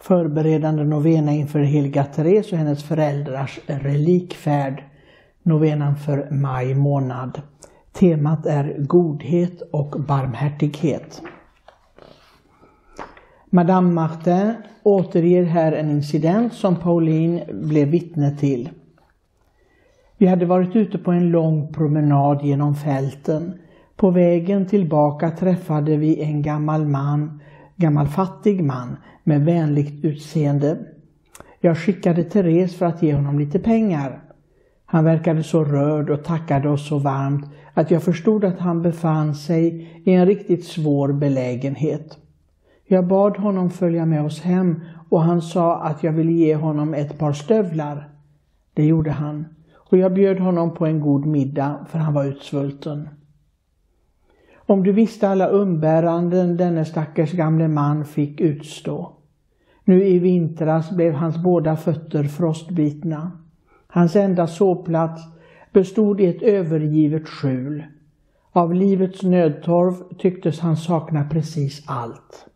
Förberedande novena inför heliga Therese och hennes föräldrars relikfärd. Novenan för maj månad. Temat är godhet och barmhärtighet. Madame Martin återger här en incident som Pauline blev vittne till. Vi hade varit ute på en lång promenad genom fälten. På vägen tillbaka träffade vi en gammal man, gammal fattig man med vänligt utseende. Jag skickade Therese för att ge honom lite pengar. Han verkade så rörd och tackade oss så varmt att jag förstod att han befann sig i en riktigt svår belägenhet. Jag bad honom följa med oss hem och han sa att jag ville ge honom ett par stövlar. Det gjorde han och jag bjöd honom på en god middag för han var utsvulten. Om du visste alla umbäranden denne stackars gamle man fick utstå. Nu i vintras blev hans båda fötter frostbitna. Hans enda sovplats bestod i ett övergivet skjul. Av livets nödtorv tycktes han sakna precis allt.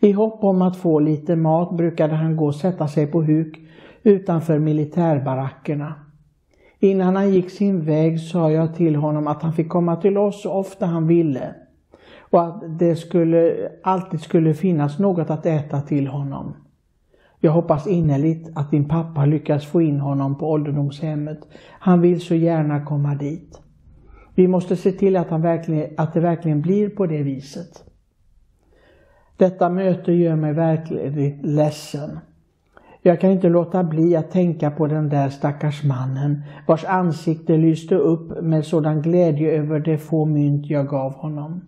I hopp om att få lite mat brukade han gå och sätta sig på huk utanför militärbarackerna. Innan han gick sin väg sa jag till honom att han fick komma till oss så ofta han ville och att det skulle, alltid skulle finnas något att äta till honom. Jag hoppas innerligt att din pappa lyckas få in honom på ålderdomshemmet. Han vill så gärna komma dit. Vi måste se till att, han verkligen, att det verkligen blir på det viset. Detta möte gör mig verkligen ledsen. Jag kan inte låta bli att tänka på den där stackars mannen vars ansikte lyste upp med sådan glädje över de få mynt jag gav honom.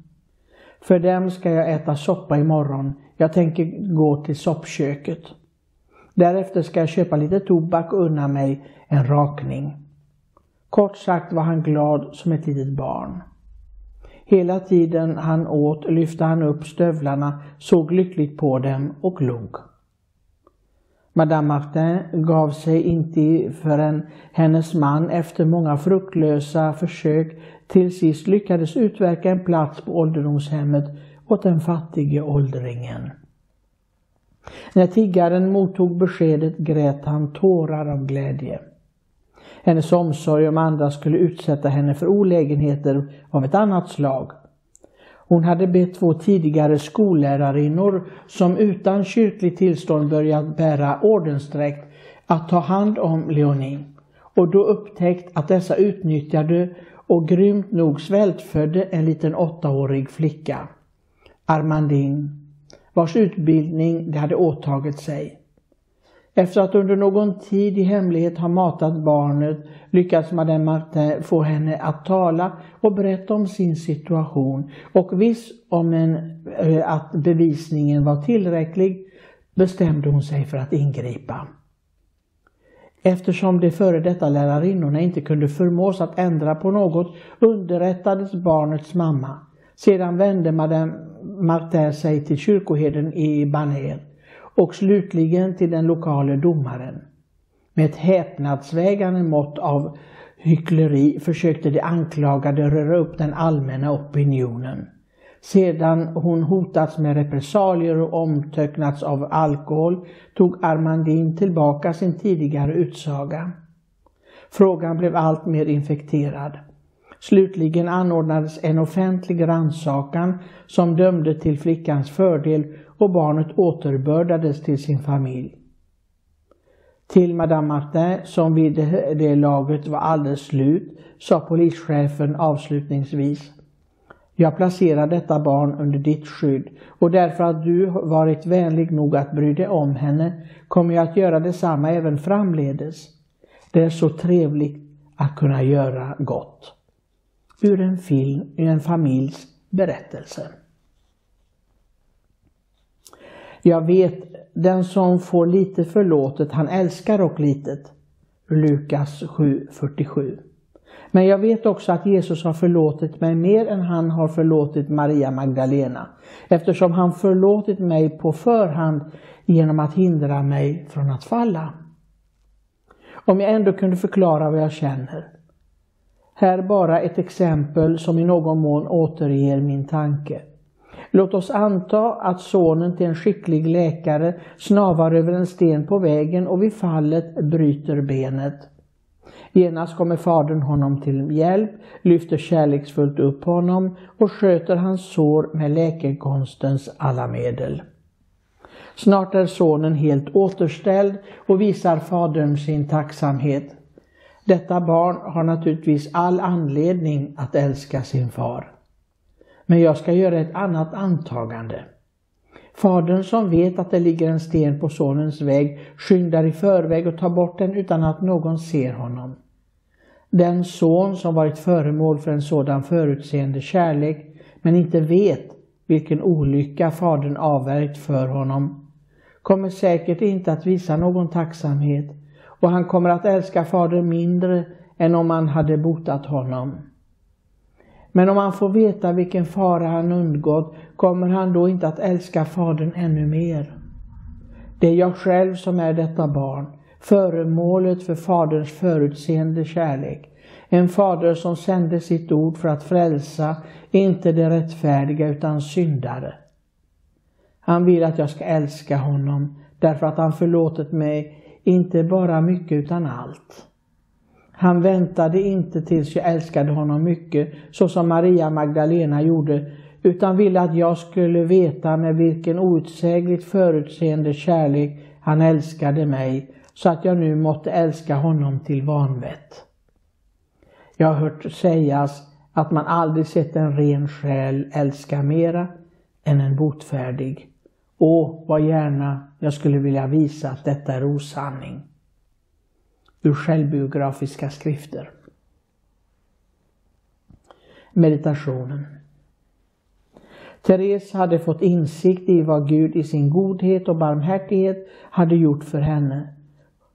För dem ska jag äta soppa imorgon. Jag tänker gå till soppköket. Därefter ska jag köpa lite tobak och unna mig en rakning. Kort sagt var han glad som ett litet barn. Hela tiden han åt lyfte han upp stövlarna, såg lyckligt på dem och log. Madame Martin gav sig inte förrän hennes man efter många fruktlösa försök till sist lyckades utverka en plats på ålderdomshemmet åt den fattige åldringen. När tiggaren mottog beskedet grät han tårar av glädje. Hennes omsorg om andra skulle utsätta henne för olägenheter av ett annat slag. Hon hade bett två tidigare skollärarinnor som utan kyrkligt tillstånd börjat bära ordensdräkt att ta hand om Leonin och då upptäckt att dessa utnyttjade och grymt nog svältfödde en liten åttaårig flicka, Armandine, vars utbildning de hade åtagit sig. Efter att under någon tid i hemlighet ha matat barnet lyckades Madame Martin få henne att tala och berätta om sin situation och viss om en, eh, att bevisningen var tillräcklig bestämde hon sig för att ingripa. Eftersom de före detta lärarinnorna inte kunde förmås att ändra på något underrättades barnets mamma. Sedan vände Madame Martin sig till kyrkoherden i Baner och slutligen till den lokale domaren. Med ett häpnadsvägande mått av hyckleri försökte de anklagade röra upp den allmänna opinionen. Sedan hon hotats med repressalier och omtöcknats av alkohol tog Armandin tillbaka sin tidigare utsaga. Frågan blev allt mer infekterad. Slutligen anordnades en offentlig rannsakan som dömde till flickans fördel och barnet återbördades till sin familj. Till Madame Martin, som vid det laget var alldeles slut, sa polischefen avslutningsvis jag placerar detta barn under ditt skydd och därför att du varit vänlig nog att bry dig om henne kommer jag att göra detsamma även framledes. Det är så trevligt att kunna göra gott. Ur en film, ur en familjs berättelse. Jag vet, den som får lite förlåtet, han älskar och litet. Lukas 7.47. Men jag vet också att Jesus har förlåtit mig mer än han har förlåtit Maria Magdalena. Eftersom han förlåtit mig på förhand genom att hindra mig från att falla. Om jag ändå kunde förklara vad jag känner. Här bara ett exempel som i någon mån återger min tanke. Låt oss anta att sonen till en skicklig läkare snavar över en sten på vägen och vid fallet bryter benet. Genast kommer fadern honom till hjälp, lyfter kärleksfullt upp honom och sköter hans sår med läkekonstens alla medel. Snart är sonen helt återställd och visar fadern sin tacksamhet. Detta barn har naturligtvis all anledning att älska sin far. Men jag ska göra ett annat antagande. Fadern som vet att det ligger en sten på sonens väg skyndar i förväg och tar bort den utan att någon ser honom. Den son som varit föremål för en sådan förutseende kärlek men inte vet vilken olycka fadern avvärjt för honom kommer säkert inte att visa någon tacksamhet och han kommer att älska fadern mindre än om man hade botat honom. Men om han får veta vilken fara han undgått kommer han då inte att älska fadern ännu mer. Det är jag själv som är detta barn, föremålet för faderns förutseende kärlek. En fader som sände sitt ord för att frälsa, inte de rättfärdiga utan syndare. Han vill att jag ska älska honom därför att han förlåtit mig inte bara mycket utan allt. Han väntade inte tills jag älskade honom mycket så som Maria Magdalena gjorde utan ville att jag skulle veta med vilken outsägligt förutseende kärlek han älskade mig så att jag nu måtte älska honom till vanvett. Jag har hört sägas att man aldrig sett en ren själ älska mera än en botfärdig. Och vad gärna jag skulle vilja visa att detta är osanning. Ur självbiografiska skrifter. Meditationen. Therese hade fått insikt i vad Gud i sin godhet och barmhärtighet hade gjort för henne.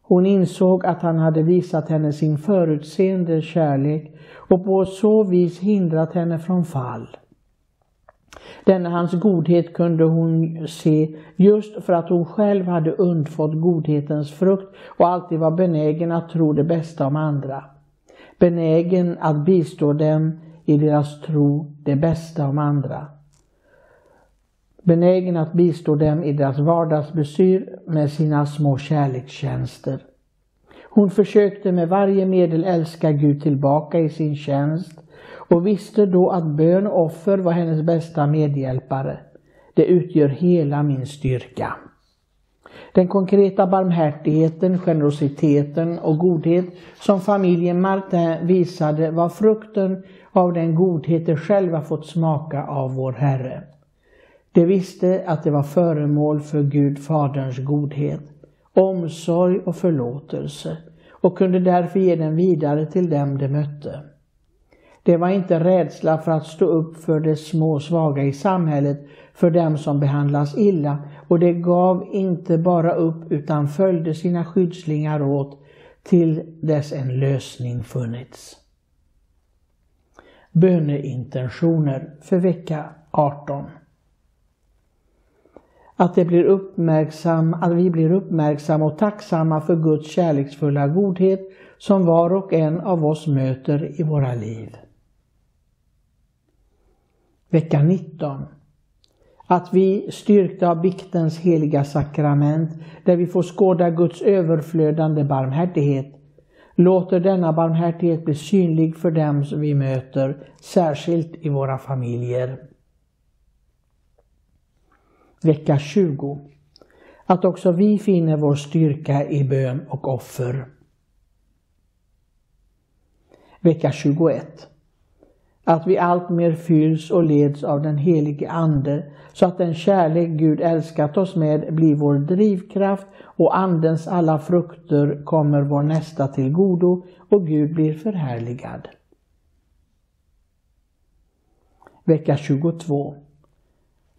Hon insåg att han hade visat henne sin förutseende kärlek och på så vis hindrat henne från fall. Denna hans godhet kunde hon se just för att hon själv hade undfått godhetens frukt och alltid var benägen att tro det bästa om andra. Benägen att bistå dem i deras tro det bästa om andra. Benägen att bistå dem i deras vardagsbesyr med sina små kärlekstjänster. Hon försökte med varje medel älska Gud tillbaka i sin tjänst och visste då att bön och offer var hennes bästa medhjälpare. Det utgör hela min styrka. Den konkreta barmhärtigheten, generositeten och godhet som familjen Martin visade var frukten av den godhet de själva fått smaka av vår Herre. De visste att det var föremål för Gud Faderns godhet, omsorg och förlåtelse och kunde därför ge den vidare till dem de mötte. Det var inte rädsla för att stå upp för de små svaga i samhället, för dem som behandlas illa och det gav inte bara upp utan följde sina skyddslingar åt till dess en lösning funnits. Böneintentioner för vecka 18 att, det blir uppmärksam, att vi blir uppmärksamma och tacksamma för Guds kärleksfulla godhet som var och en av oss möter i våra liv. Vecka 19. Att vi styrkta av biktens heliga sakrament, där vi får skåda Guds överflödande barmhärtighet, låter denna barmhärtighet bli synlig för dem som vi möter, särskilt i våra familjer. Vecka 20. Att också vi finner vår styrka i bön och offer. Vecka 21 att vi alltmer fylls och leds av den helige Ande, så att den kärlek Gud älskat oss med blir vår drivkraft och Andens alla frukter kommer vår nästa till godo och Gud blir förhärligad. Vecka 22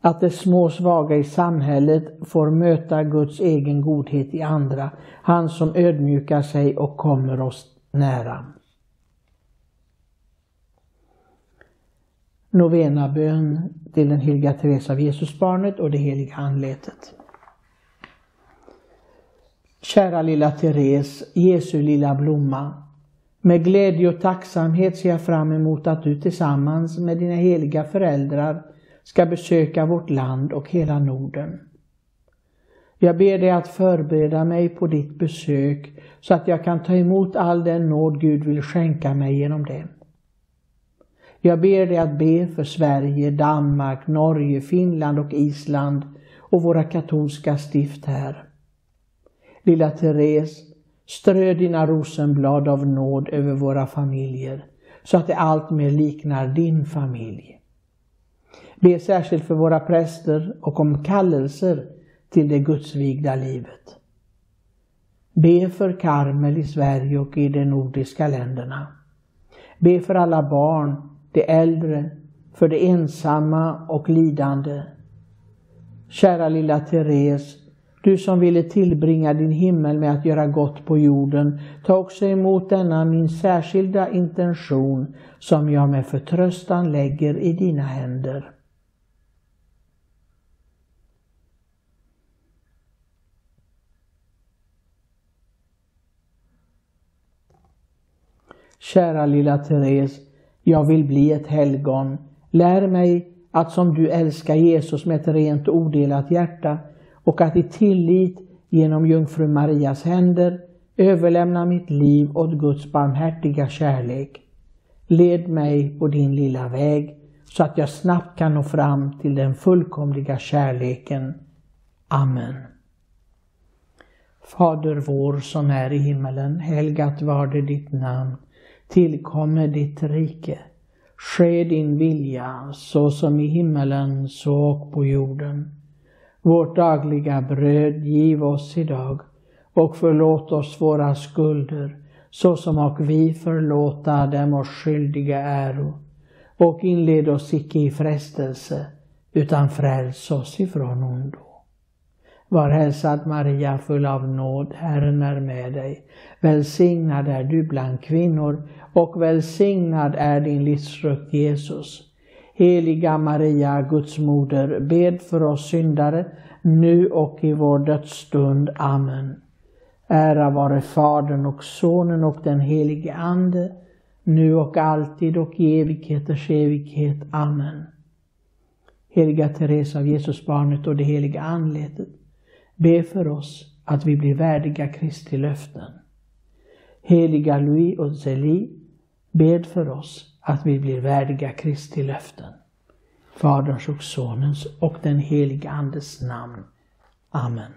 att de små svaga i samhället får möta Guds egen godhet i andra, han som ödmjukar sig och kommer oss nära. Novenabön till den heliga Teresa av Jesusbarnet och det heliga anletet. Kära lilla Therese, Jesu lilla blomma. Med glädje och tacksamhet ser jag fram emot att du tillsammans med dina heliga föräldrar ska besöka vårt land och hela Norden. Jag ber dig att förbereda mig på ditt besök så att jag kan ta emot all den nåd Gud vill skänka mig genom det. Jag ber dig att be för Sverige, Danmark, Norge, Finland och Island och våra katolska stift här. Lilla Therese, strö dina rosenblad av nåd över våra familjer så att det allt mer liknar din familj. Be särskilt för våra präster och om kallelser till det gudsvigda livet. Be för Karmel i Sverige och i de nordiska länderna. Be för alla barn, de äldre, för de ensamma och lidande. Kära lilla Therese, du som ville tillbringa din himmel med att göra gott på jorden, ta också emot denna min särskilda intention som jag med förtröstan lägger i dina händer. Kära lilla Therese, jag vill bli ett helgon. Lär mig att som du älskar Jesus med ett rent och odelat hjärta och att i tillit genom jungfru Marias händer överlämna mitt liv åt Guds barmhärtiga kärlek. Led mig på din lilla väg så att jag snabbt kan nå fram till den fullkomliga kärleken. Amen. Fader vår som är i himmelen. Helgat var det ditt namn tillkommer ditt rike. Ske din vilja så som i himmelen så och på jorden. Vårt dagliga bröd giv oss idag och förlåt oss våra skulder så som och vi förlåta dem oss skyldiga äro. Och inled oss icke i frestelse utan fräls oss ifrån ondo. Var hälsad Maria, full av nåd, Herren är med dig. Välsignad är du bland kvinnor och välsignad är din livsfrukt Jesus. Heliga Maria, Guds moder, bed för oss syndare, nu och i vår dödsstund. Amen. Ära vare Fadern och Sonen och den helige Ande, nu och alltid och i evigheters evighet. Amen. Heliga Teresa av Jesusbarnet och det heliga anletet, be för oss att vi blir värdiga Kristi löften. Heliga Louis och Zélie, bed för oss att vi blir värdiga Kristi löften. Faderns och Sonens och den helige Andes namn. Amen.